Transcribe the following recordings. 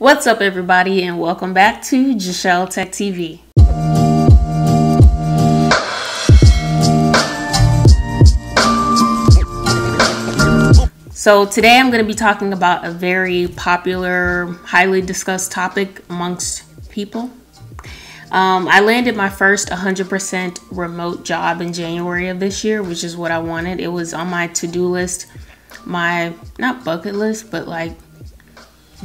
What's up, everybody, and welcome back to Jashele Tech TV. So, today I'm going to be talking about a very popular, highly discussed topic amongst people. Um, I landed my first 100% remote job in January of this year, which is what I wanted. It was on my to do list, my not bucket list, but like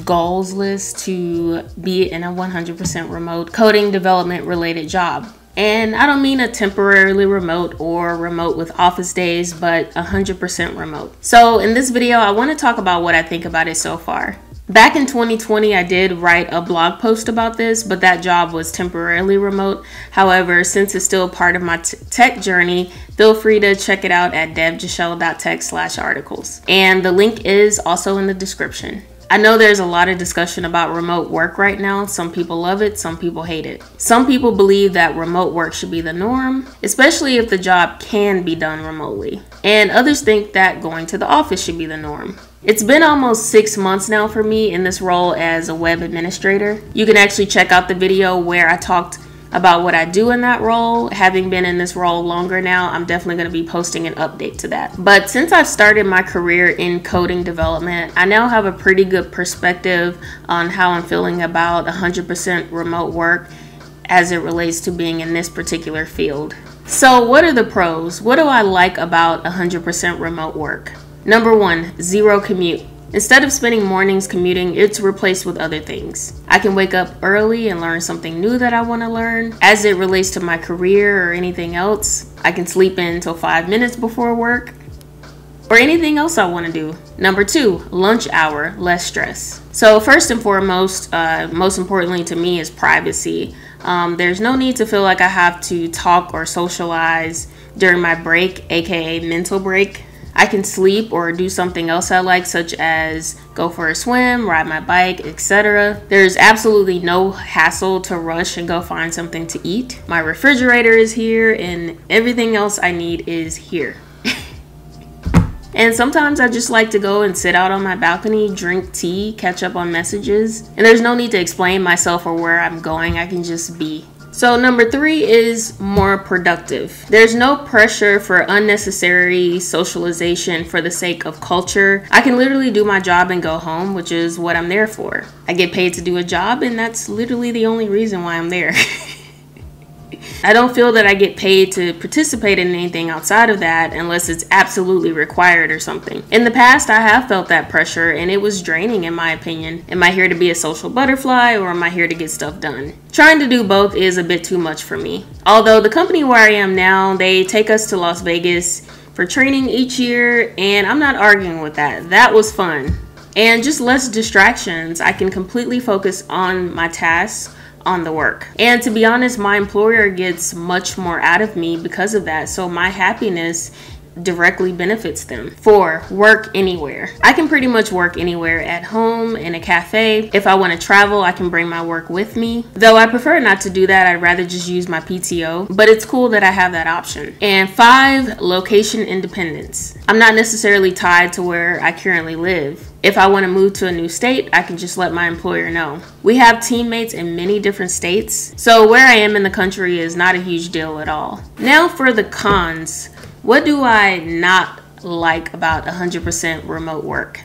goals list to be in a 100% remote coding development related job. And I don't mean a temporarily remote or remote with office days, but 100% remote. So, in this video, I want to talk about what I think about it so far. Back in 2020, I did write a blog post about this, but that job was temporarily remote. However, since it's still part of my tech journey, feel free to check it out at devjashele.tech slash articles. And the link is also in the description. I know there's a lot of discussion about remote work right now. Some people love it, some people hate it. Some people believe that remote work should be the norm, especially if the job can be done remotely. And others think that going to the office should be the norm. It's been almost six months now for me in this role as a web administrator. You can actually check out the video where I talked about what I do in that role. Having been in this role longer now, I'm definitely going to be posting an update to that. But since I've started my career in coding development, I now have a pretty good perspective on how I'm feeling about 100% remote work as it relates to being in this particular field. So, what are the pros? What do I like about 100% remote work? Number one, zero commute. Instead of spending mornings commuting, it's replaced with other things. I can wake up early and learn something new that I want to learn. As it relates to my career or anything else, I can sleep in until five minutes before work or anything else I want to do. Number two, lunch hour, less stress. So, first and foremost, uh, most importantly to me, is privacy. Um, there's no need to feel like I have to talk or socialize during my break, aka mental break. I can sleep or do something else I like, such as go for a swim, ride my bike, etc. There's absolutely no hassle to rush and go find something to eat. My refrigerator is here, and everything else I need is here. And sometimes I just like to go and sit out on my balcony, drink tea, catch up on messages. And there's no need to explain myself or where I'm going, I can just be. So, number three is more productive. There's no pressure for unnecessary socialization for the sake of culture. I can literally do my job and go home, which is what I'm there for. I get paid to do a job, and that's literally the only reason why I'm there. I don't feel that I get paid to participate in anything outside of that unless it's absolutely required or something. In the past, I have felt that pressure and it was draining in my opinion. Am I here to be a social butterfly or am I here to get stuff done? Trying to do both is a bit too much for me. Although the company where I am now, they take us to Las Vegas for training each year and I'm not arguing with that. That was fun. And just less distractions. I can completely focus on my tasks on the work. And to be honest, my employer gets much more out of me because of that. So my happiness directly benefits them. Four, work anywhere. I can pretty much work anywhere at home, in a cafe. If I want to travel, I can bring my work with me. Though I prefer not to do that, I'd rather just use my PTO, but it's cool that I have that option. And five, location independence. I'm not necessarily tied to where I currently live. If I want to move to a new state, I can just let my employer know. We have teammates in many different states, so where I am in the country is not a huge deal at all. Now for the cons. What do I not like about 100% remote work?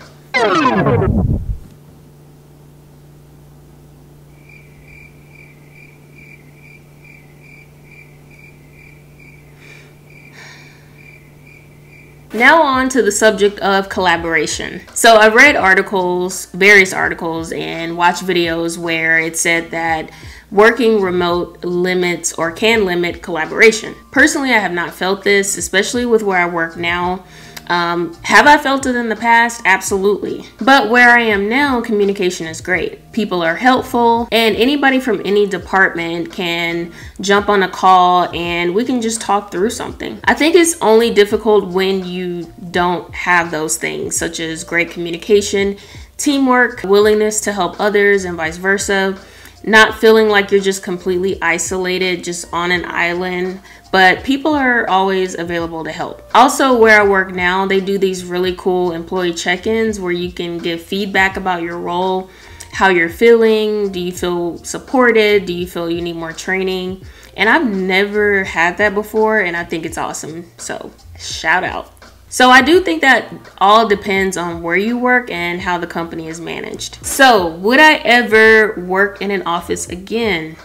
Now on to the subject of collaboration. So I've read articles, various articles, and watched videos where it said that working remote limits or can limit collaboration. Personally, I have not felt this, especially with where I work now. Um, have I felt it in the past? Absolutely. But where I am now, communication is great. People are helpful, and anybody from any department can jump on a call and we can just talk through something. I think it's only difficult when you don't have those things, such as great communication, teamwork, willingness to help others, and vice versa not feeling like you're just completely isolated, just on an island. But people are always available to help. Also, where I work now, they do these really cool employee check ins where you can give feedback about your role how you're feeling. Do you feel supported? Do you feel you need more training? And I've never had that before, and I think it's awesome. So, shout out. So, I do think that all depends on where you work and how the company is managed. So, would I ever work in an office again?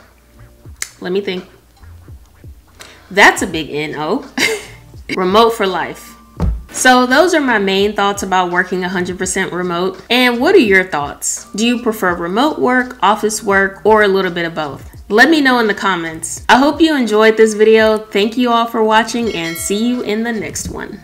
Let me think. That's a big NO. Remote for life. So those are my main thoughts about working 100% remote. And what are your thoughts? Do you prefer remote work, office work, or a little bit of both? Let me know in the comments. I hope you enjoyed this video. Thank you all for watching and see you in the next one.